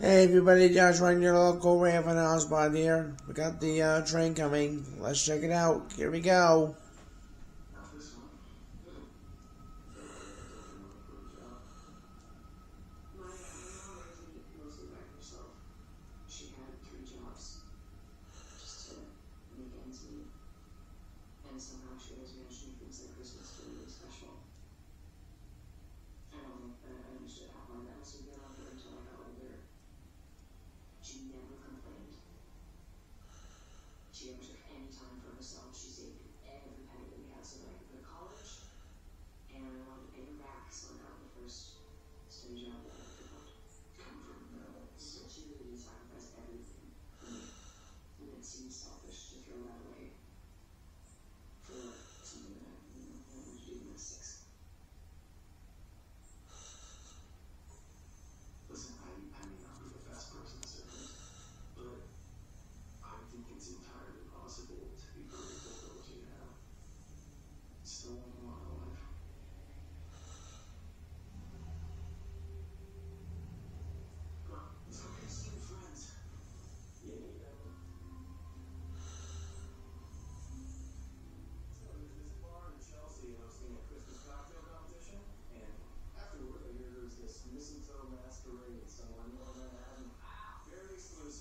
Hey everybody, Josh Rhine, your local railfan hotspot here. We got the uh, train coming. Let's check it out. Here we go. change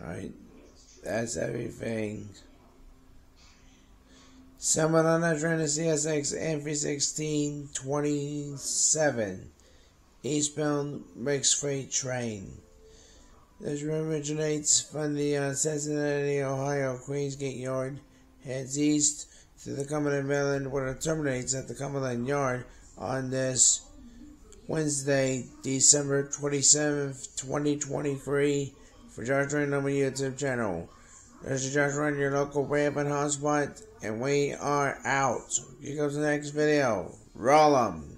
Right? That's everything. Seminana Drena CSX M316-27. Eastbound Rex Freight Train. This route originates from the uh, Cincinnati, Ohio, Queensgate Yard, heads east to the Cumberland Maryland, where it terminates at the Cumberland Yard on this Wednesday, December 27th, 2023 for Josh Rhine on my YouTube channel. This is Josh Rhine, your local railfan hotspot, and we are out. Here comes the next video. Roll 'em!